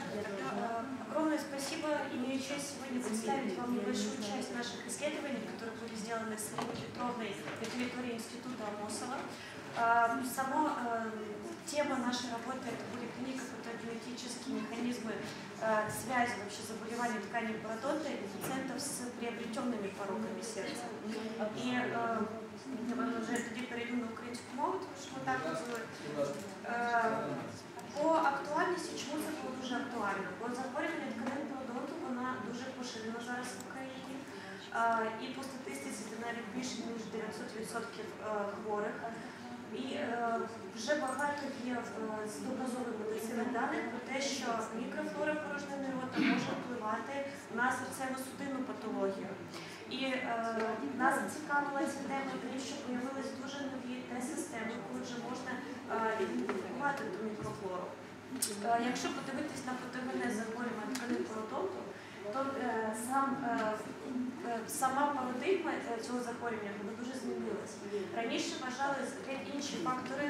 Э, огромное спасибо. Имею честь сегодня представить вам небольшую часть наших исследований, которые были сделаны с Ириной Петровной на территории Института Амосова. Э, сама э, тема нашей работы – это были клиника патогенетические механизмы связи вообще заболеваний тканей парадонта и пациентов с приобретенными пороками сердца. И уже тоді перейду на українську мову, что що так вот По актуальності, чому це було дуже актуально? Бо захворювання тканин пародонту вона дуже поширена зараз в Україні. І по статистиці це навіть більше ніж 900% е, хворих. І е, вже багато є е, з доказових медицини даних про те, що мікрофлора порожнини рота може впливати на серцево-судинну патологію. І е, нас цікавила ця тема, тому що з'явилися дуже нові те-системи, коли вже можна е, ідентифікувати ту мікрофлору. Е, Якщо подивитись на патогенез захворювань тканин пародонту, то е, сам, е, е, сама парадигма цього захворювання вона дуже змінилась. Раніше вважали інші фактори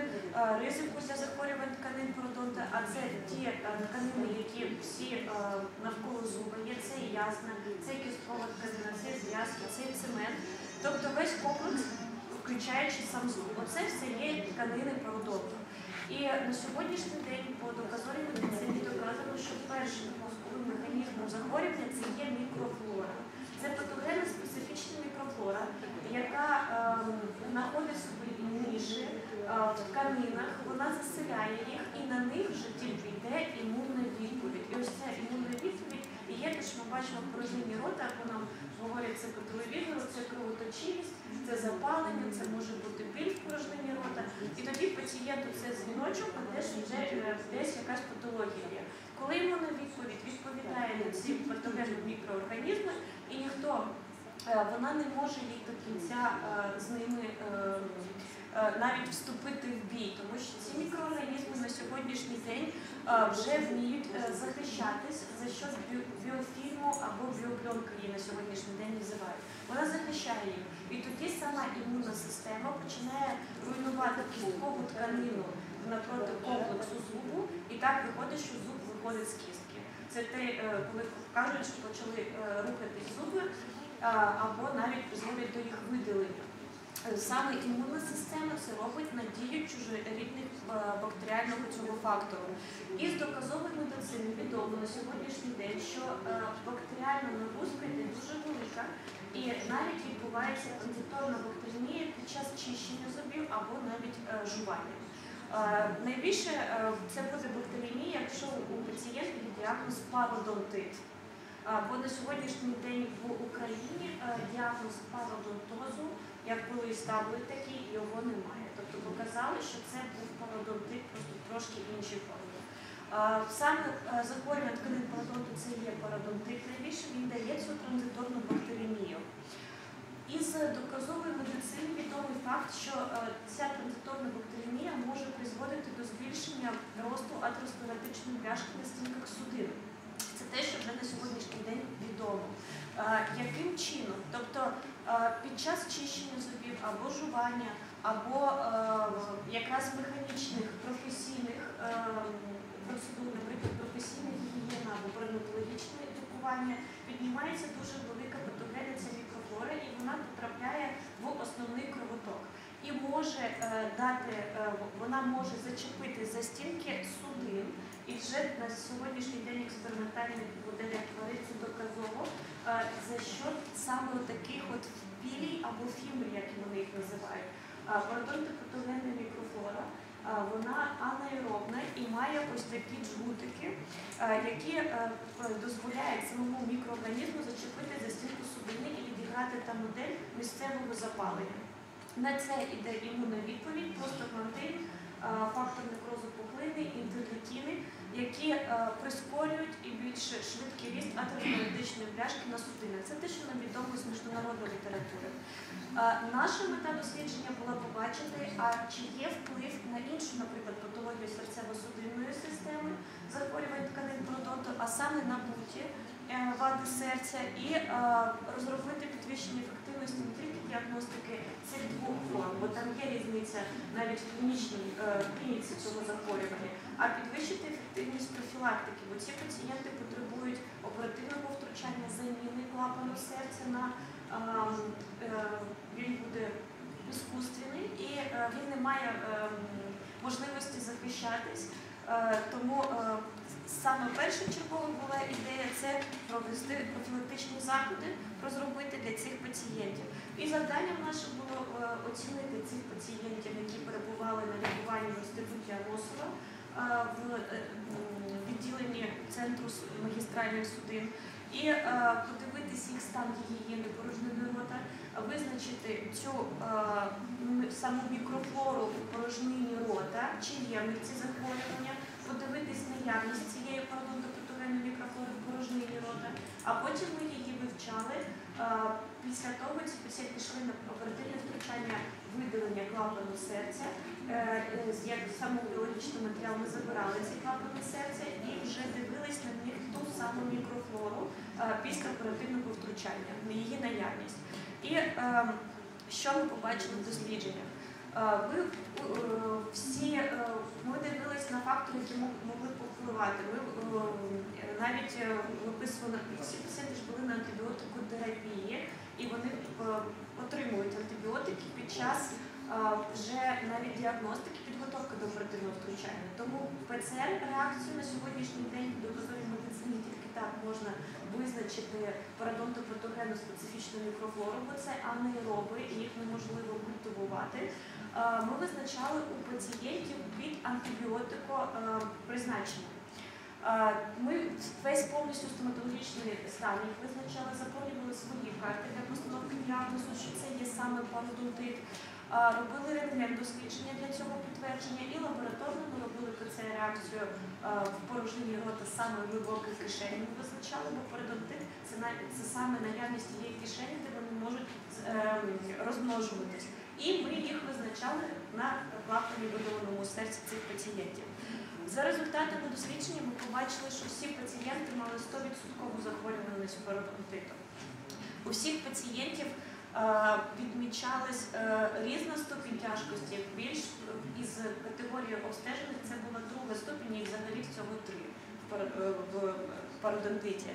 ризику для захворювань тканин пародонта, а це ті тканини, які всі навколо зуба є, це і ясна, це кісткова тканина, це зв'язки, це і цемент. Тобто весь комплекс, включаючи сам зуб. Оце все є тканини пародонту. І на сьогоднішній день по доказовій медицині доказано, що першим мозковим механізмом захворювання це є мікрофлора. Це патогенна специфічна мікрофлора, яка ем, знаходить собі ніші е, в тканинах, вона заселяє їх і на них вже тільки йде імунна відповідь. І ось ця імунна відповідь і є те, що ми бачимо в порожнині рота, або нам говорять це петрові вігору, це кровоточивість, це запалення, це може бути біль в порожнині рота. І то це дзвіночок, а десь вже е, десь якась патологія є. Коли імунна відповідь відповідає на ці патогенні мікроорганізми, і ніхто е, вона не може їй до кінця е, з ними навіть вступити в бій, тому що ці мікроорганізми на сьогоднішній день е, вже вміють е, захищатись за що бі- біофільму або біокльонка її на сьогоднішній день називають. Вона захищає їх. І тоді сама імунна система починає руйнувати кісткову тканину напроти комплексу зубу, і так виходить, що зуб виходить з кістки. Це те, е, коли кажуть, що почали е, рухатись зуби, е, або навіть призводить до їх видалення. Саме імунна система це робить на дію чужорідних е, бактеріального цього фактору. І з доказової медицини відомо на сьогоднішній день, що е, бактеріальна нагрузка йде дуже велика, і навіть відбувається транзиторна бактеремія під час чищення зубів або навіть е, жування. Найбільше це буде бактеремія, якщо у пацієнта є діагноз пародонтит. Бо на сьогоднішній день в Україні діагноз пародонтозу, як колись ставили такий, його немає. Тобто показали, що це був пародонтит, просто трошки інші форми. Саме е, захворювання тканин пародонту це є пародонтит найбільше, він дає цю транзиторну бактеремію. Із доказової медицини відомий факт, що е, ця транзиторна бактеремія може призводити до збільшення росту атеросклеротичної бляшки на стінках судин. Це те, що вже на сьогоднішній день відомо. Яким чином? Тобто під час чищення зубів або жування, або якраз механічних професійних процедур, наприклад, професійна гігієна або бронетологічне лікування, піднімається дуже велика патогенна ця мікрофлора, і вона потрапляє в основний кровоток. І може дати, е, вона може зачепити за стінки судин, і вже на сьогоднішній день експериментальні моделі твориться доказово, е, за що саме таких от впілій або фімбрій, як вони їх називають. Пародонтопатогенна мікрофлора, е, вона анаеробна і має ось такі джгутики, е, які е, дозволяють самому мікроорганізму зачепити за стінку судини і відіграти там модель місцевого запалення. На це йде імунна відповідь, простагландин, е, фактор некрозу пухлини, інтерлікіни, які е, прискорюють і більш швидкий ріст атеросклеротичної пляшки на судинах. Це те, що нам відомо з міжнародної літератури. Е, Наша мета дослідження була побачити, а чи є вплив на іншу, наприклад, патологію серцево-судинної системи, захворювань тканин пародонту, а саме на буті, вади серця, і розробити підвищення ефективності не тільки діагностики. Цих двох форм, бо там є різниця навіть в клінічній е, клініці цього захворювання, а підвищити ефективність профілактики, бо ці пацієнти потребують оперативного втручання заміни клапану серця на ем, е, він буде іскусственний і е, він не має ем, можливості захищатись. Е, Тому е, саме першочергова була ідея це провести профілактичні заходи, розробити для цих пацієнтів. І завданням наше було е, оцінити цих пацієнтів, які перебували на лікуванні в інституті Амосова е, в відділенні центру магістральних судин, і е, подивитись їх стан гігієни порожнини рота, визначити цю е, саму мікрофлору у порожнині рота, чи є в них ці захворювання, подивитись наявність цієї пародонтопатогенної мікрофлори в порожнині рота, а потім ми її Після того ці пацієнти йшли на оперативне втручання видалення клапану серця. Е, Як саму біологічний матеріал ми забирали ці клапани серця і вже дивились на них ту саму мікрофлору е, після оперативного втручання, на її наявність. І е, що ми побачили в дослідженнях? Ви всі ми дивились на фактори, які могли повпливати. Ми навіть е, виписували всі пацієнти ж були на антибіотикотерапії, і вони е, отримують антибіотики під час е, вже навіть діагностики, підготовки до оперативного втручання. Тому ПЦР-реакцію на сьогоднішній день доказовій медицині тільки так можна визначити парадонтопатогенну специфічну мікрофлору, бо це анаероби, і їх неможливо культивувати. Ми визначали у пацієнтів під антибіотико призначення. Ми весь повністю стоматологічний стан їх визначали, заповнювали свої карти для постановки діагнозу, що це є саме пародонтит. Е, Робили рентген дослідження для цього підтвердження і лабораторно ми робили ПЦР-реакцію е, в порожнині рота саме в глибокій кишені. Ми визначали, бо пародонтит це, це саме наявність тієї кишені, де вони можуть ем, розмножуватись. І ми їх визначали на клапані видаленому серці цих пацієнтів. За результатами дослідження ми побачили, що всі пацієнти мали 100% захворюваність пародонтитом. У всіх пацієнтів е, відмічалась е, різна ступінь тяжкості. Більш із категорії обстежених це була друга ступінь, і взагалі всього три в е, в пародонтиті.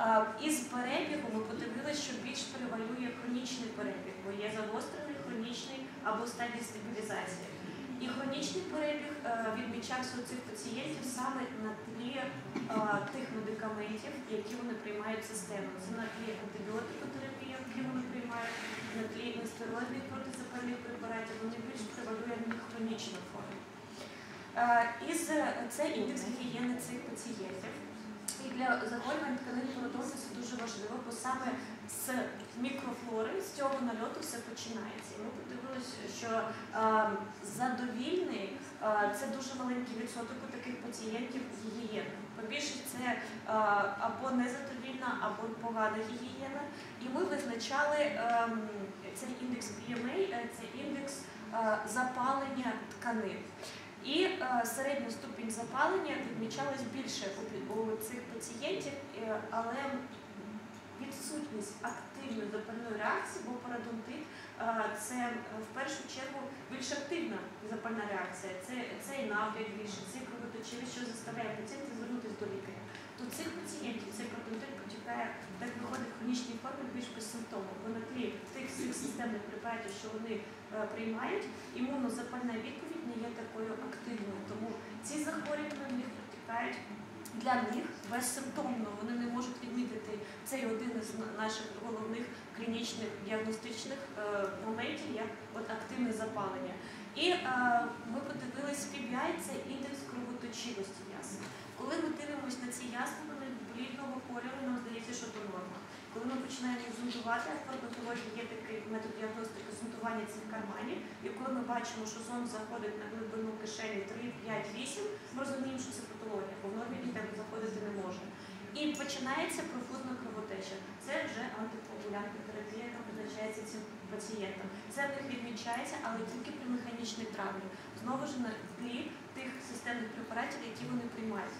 Е, Із перебігу ми подивилися, що більш перевалює хронічний перебіг, бо є загострений, хронічний або стадії стабілізації. І хронічний перебіг е, відмічався у цих пацієнтів саме на тлі е, тих медикаментів, які вони приймають системно. Це на тлі антибіотикотерапії, які вони приймають, на тлі нестероїдних протизапальних препаратів, вони більш превалює на хронічну форму. Е, Із це індекс гігієни цих пацієнтів. І для захворювань тканин це дуже важливо, бо саме з мікрофлори, з цього нальоту все починається. І ми подивилися, що е, задовільний е, це дуже маленький відсоток у таких пацієнтів гігієни. Побільше це е, або незадовільна, або погана гігієна. І ми визначали ем, цей індекс PMA, е, це індекс е, запалення тканин. І е, середня ступінь запалення відмічалась більше у, цих пацієнтів, е, але відсутність активної запальної реакції, бо парадонтит е, це в першу чергу більш активна запальна реакція. Це цей набряк більше, це кровоточивість, що заставляє пацієнта звернутися до лікаря. То цих пацієнтів цей парадонтит протікає, так виходить в хронічній формі більш безсимптомно, бо на тлі тих всіх системних препаратів, що вони приймають, імунозапальна відповідь не є такою активною. Тому ці захворювання протікають для них безсимптомно. Вони не можуть відмітити цей один із наших головних клінічних діагностичних е, моментів, як от активне запалення. І е, ми подивились PBI, це індекс кровоточивості ясен. Коли ми дивимося на ці ясна, вони блідного кольору, нам здається, що то норма. Коли ми починаємо зондувати, а в фармакології є такий метод діагностики зондування цих карманів, і коли ми бачимо, що зонд заходить на глибину кишені 3, 5, 8, ми розуміємо, що це патологія, бо в нормі так заходити не може. І починається профузна кровотеча. Це вже антикоагулянтна терапія, яка призначається цим пацієнтам. Це в них відмічається, але тільки при механічній травмі. Знову ж на тлі тих системних препаратів, які вони приймають.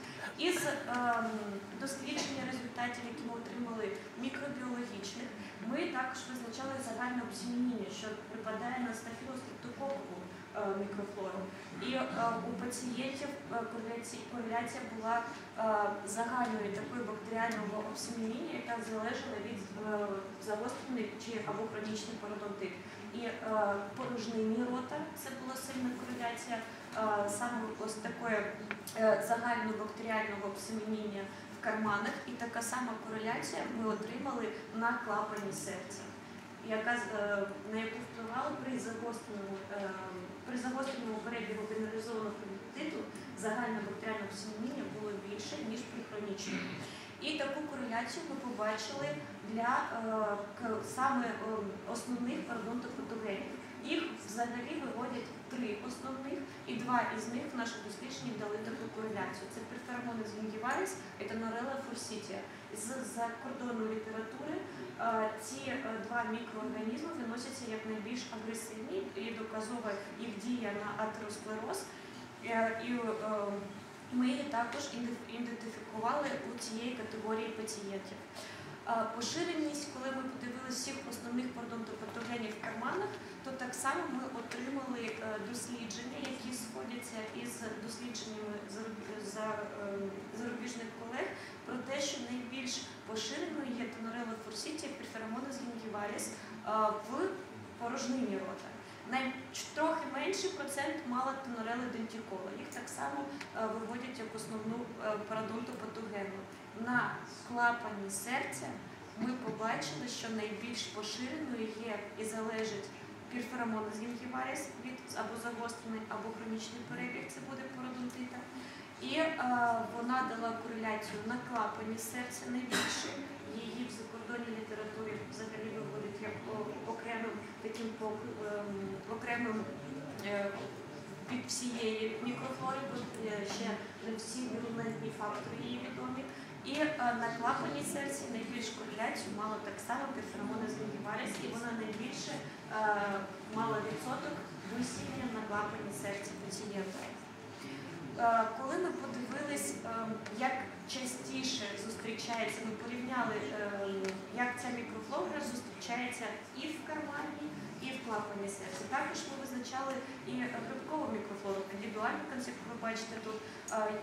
Із ем, дослідження результатів, які ми отримали мікробіологічних, ми також визначали загальне обсіміння, що припадає на стафілострептококову е, мікрофлору. І е, у пацієнтів е, кореляці- кореляція була е, загальної такої бактеріального обсіміння, яка залежала від е, загострений чи або хронічний пародонтит. І е, порожнині рота це була сильна кореляція е, саме ось такої е, загальнобактеріального обсеміння в карманах, і така сама кореляція ми отримали на клапані серця, яка е, на яку впливала при загостреному е, при загостреному перебігу генералізованого паротиту загальне бактеріальне обсеміння було більше ніж при хронічному. І таку кореляцію ми побачили для саме основних пародонтопатогенів. Їх взагалі виводять три основних, і два із них в нашому дослідженні дали таку кореляцію. Це перферомони з Гінгіваріс і тонорела форсітія. З закордонної літератури е, ці е, два мікроорганізми виносяться як найбільш агресивні і доказова їх дія на атеросклероз. Е, І ми також ідентифікували у цієї категорії пацієнтів. Поширеність, коли ми подивилися всіх основних пародонтопатогенів в карманах, то так само ми отримали е, дослідження, які сходяться із дослідженнями заруб- е, зарубіжних колег про те, що найбільш поширеною є тонорела форсітія перферомонес гінгіваліс е, в порожнині рота. Трохи менший процент мала тонорели дентікола. Їх так само е, виводять як основну парадонтопатогенну. На клапані серця ми побачили, що найбільш поширеною є і залежить пірферомонез гінгіваріс від або загострений, або хронічний перебіг, це буде пародонтита. І е, вона дала кореляцію на клапані серця найбільше. Її в закордонній літературі взагалі виводить як окремим таким ем, окремим е, від всієї мікрофлори, е, ще не всі вірулентні фактори її відомі. І е, на клапані серці найбільш кореляцію мала так само перферомони з Гінгіваріс, і вона найбільше е, мала відсоток висіння на клапані серця пацієнта. Е, Коли ми подивились, як частіше зустрічається, ми порівняли, як ця мікрофлора зустрічається і в кармані, і в клапані серця. Також ми визначали і грибкову мікрофлору, індивідуальну концепт, ви бачите тут.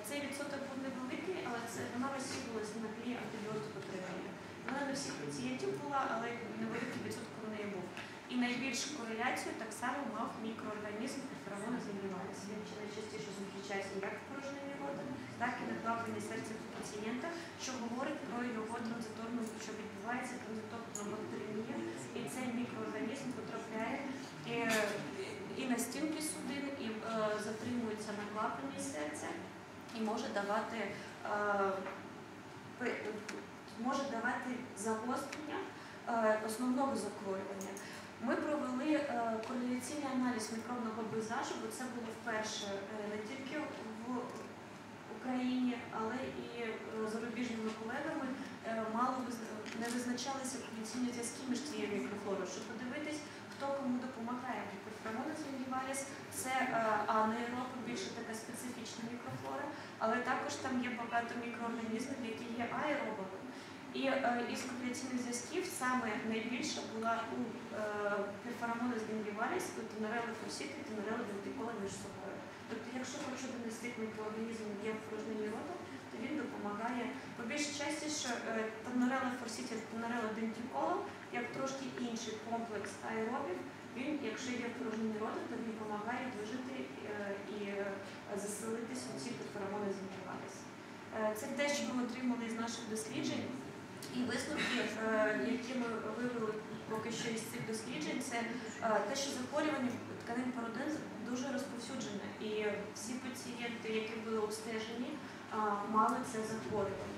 Цей відсоток був невеликий, але це вона розсіювалася на тлі антибіотикотримання. Вона не всіх пацієнтів була, але невеликий відсоток у неї був. І найбільшу кореляцію так само мав мікроорганізм феромони зімлювалися. Він найчастіше зустрічається як в порожнині рота, так і на клапані серця пацієнта, що говорить про його транзиторну, що відбувається транзиторна бактеремія, і цей мікроорганізм потрапляє і, і на стінки судин, і е, затримується на клапані серця, і може давати. Е, може давати загострення е, основного захворювання. Ми провели е, кореляційний аналіз мікробного пейзажу, бо це було вперше не тільки в Україні, але і зарубіжними колегами мало не визначалися кореляційні зв'язки між цією мікрофлорою, щоб подивитись, хто кому допомагає. Перферомонес гінгіваліс – це е, анаероба, більше така специфічна мікрофлора, але також там є багато мікроорганізмів, які є аеробами. І е, із кореляційних зв'язків саме найбільша була у е, перферомонес гінгіваліс, у тонорели форсіт і тонорели дентикола між собою. Тобто, якщо хоч цих мікроорганізмів є в порожнині рота, то він допомагає. По більш частіше е, тонорела форсіті, тонорела дентикола, як трошки інший комплекс аеробів, він, якщо є в рота, то він допомагає вижити е, і е, заселитись у ці перферомони гінгіваліс. Е, Це те, що ми отримали з наших досліджень. І висновки, які ми вивели поки що із цих досліджень, це те, що захворювання тканин породин дуже розповсюджене. І всі пацієнти, які були обстежені, мали це захворювання.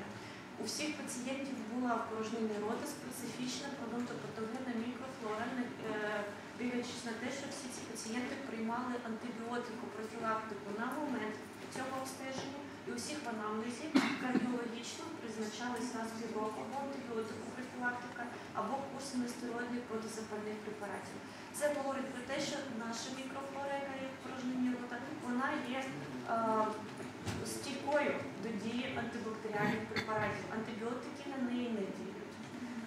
Всіх пацієнтів була порожнина рота специфічна продонтопатогенна мікрофлора, е, дивлячись на те, що всі ці пацієнти приймали антибіотику, профілактику на момент цього обстеження. І усіх в анамнезі кардіологічно призначались раз в півроку або антибіотику профілактика, або курси нестероїдних протизапальних препаратів. Це говорить про те, що наша мікрофлора, яка є в порожнині рота, вона є е, стійкою до дії антибактеріальних препаратів. Антибіотики на неї не діють.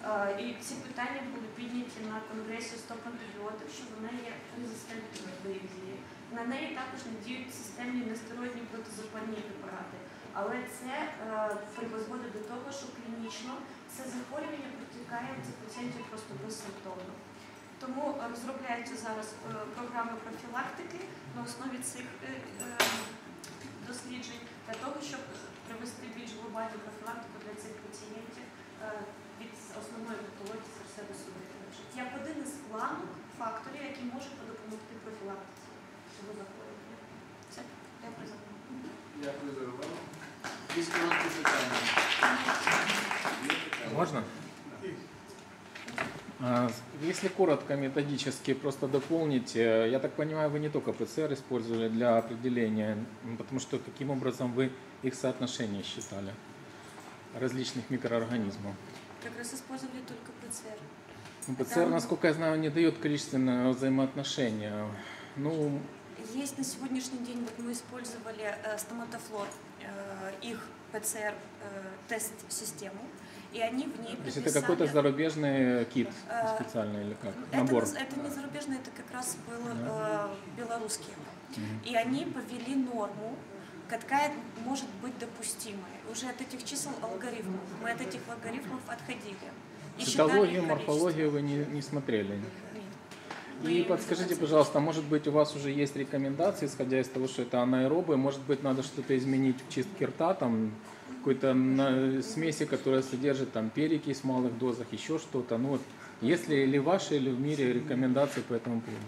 Е, І ці питання були підняті на конгресі стоп антибіотик, що вона є резистентною до їх дії. На неї також не діють системні нестероїдні протизапальні препарати. Але це е, призводить до того, що клінічно це захворювання протікає цих пацієнтів просто безсимптомно. Тому е, розробляються зараз програми профілактики на основі цих досліджень для того, щоб провести більш глобальну профілактику для цих пацієнтів е, від основної патології серцево-судинної. Як один із плану факторів, які можуть допомогти профілактиці цього захворювання. Все, дякую за увагу. Дякую за увагу. Якісь Если коротко, методически просто дополнить, э, я так понимаю, вы не только ПЦР использовали для определения, потому что каким образом вы их соотношение считали различных микроорганизмов? Как раз использовали только ПЦР. Ну, ПЦР, насколько я знаю, не дает количественного взаимоотношения. Ну, Есть на сегодняшний день, вот мы использовали э, стоматофлор, э, их ПЦР э, и они в ней то есть это какой-то зарубежный кит Э, специальный или как? Это, Набор? это не зарубежный, это как раз был э, белорусский. Мгм. И они повели норму, какая может быть допустимой. Уже от этих чисел алгоритмов. Мы от этих алгоритмов отходили. И Цитологию, морфологию вы не, не смотрели? И подскажите, пожалуйста, может быть у вас уже есть рекомендации, исходя из того, что это анаэробы, может быть надо что-то изменить в чистке рта, там какой-то смеси, которая содержит там перекись в малых дозах, еще что-то. Ну вот, есть ли ли ваши или в мире рекомендации по этому поводу?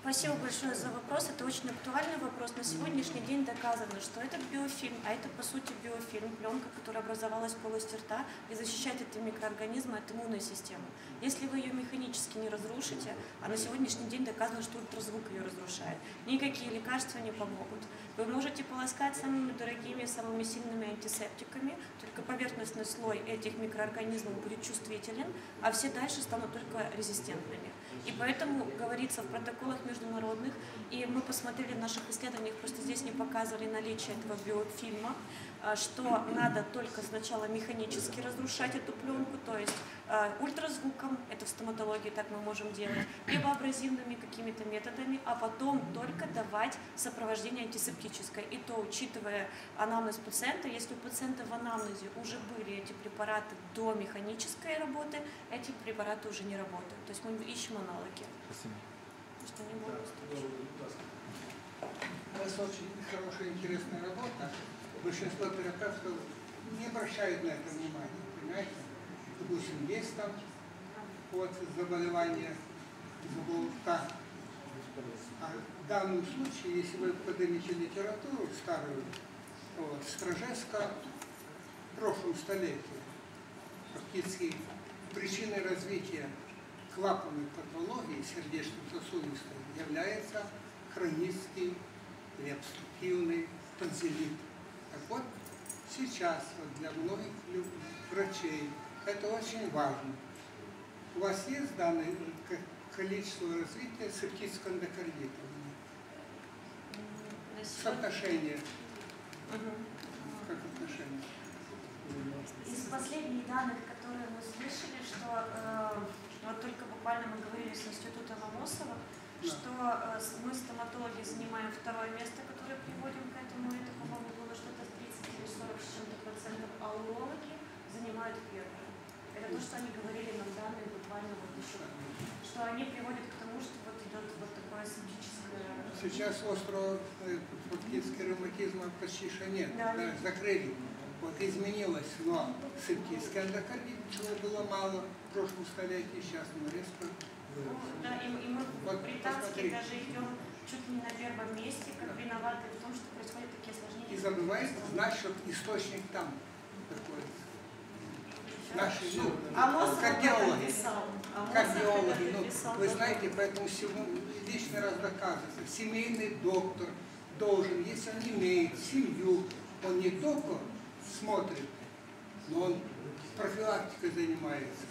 Спасибо большое за вопрос. Это очень актуальный вопрос. На сегодняшний день доказано, что этот биофильм, а это по сути биофильм, пленка, которая образовалась в полости рта и защищает эти микроорганизмы от иммунной системы. Если вы ее механически не разрушите, а на сегодняшний день доказано, что ультразвук ее разрушает, никакие лекарства не помогут. Вы можете полоскать самыми дорогими, самыми сильными антисептиками, только поверхностный слой этих микроорганизмов будет чувствителен, а все дальше станут только резистентными. И поэтому говорится в протоколах международных, и мы посмотрели в наших исследованиях, просто здесь не показывали наличие этого биофильма, а, что надо только сначала механически разрушать эту пленку, то есть ультразвуком, это в стоматологии так мы можем делать, либо абразивными какими-то методами, а потом только давать сопровождение антисептическое. И то, учитывая анамнез пациента, если у пациента в анамнезе уже были эти препараты до механической работы, эти препараты уже не работают. То есть мы ищем аналоги. Спасибо. Что они могут устойчивы. У вас очень хорошая, интересная работа. Большинство терапевтов не обращают на это внимания, понимаете? Допустим, есть там вот заболевание зубов рта. А в данном случае, если вы поднимете литературу старую, вот, Стражевска в прошлом столетии, фактически причиной развития клапанной патологии сердечно-сосудистой является хронический или обструктивный тонзиллит. Так вот, сейчас вот для многих врачей это очень важно. У вас есть данные количество развития септического эндокардита? Соотношение, Мгм. как отношение? Из последних данных, которые мы слышали, что э, вот только буквально мы говорили с институтом Ломоносова, Да. что э, мы стоматологи занимаем второе место, которое приводим к этому, это, по-моему, было что-то 30 или 40 с чем-то процентов, а урологи занимают первое. Это то, что они говорили нам данные буквально вот еще, что они приводят к тому, что вот идет вот такое септическое... Сейчас острого э, фактически ревматизма почти что нет, Да. да, закрыли. Вот изменилось, но септический эндокардит, чего было мало в прошлом столетии, сейчас мы резко вырос. Да, и, и мы Вот британские посмотрите. даже идем чуть ли не на первом месте, как виноваты в том, что происходят такие осложнения. И забывает знать, что источник там. Наши люди, А кардиологи, писал. А кардиологи, этом ну, писал вы знаете, поэтому сегодня лишний раз доказывается, семейный доктор должен, если он имеет семью, он не только смотрит, но он профилактикой занимается.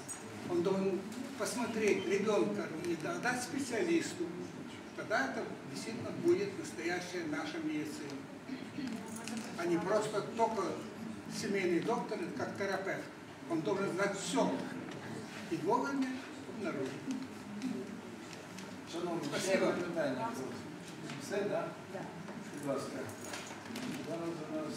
Он должен посмотреть ребенка и дать специалисту. Тогда это действительно будет настоящая наша медицина. А не просто только семейный доктор, как терапевт. Он должен знать все. і вовремя обнаружить. Шановні, ще Спасибо. одне питання. Все, так? Будь ласка. Зараз у нас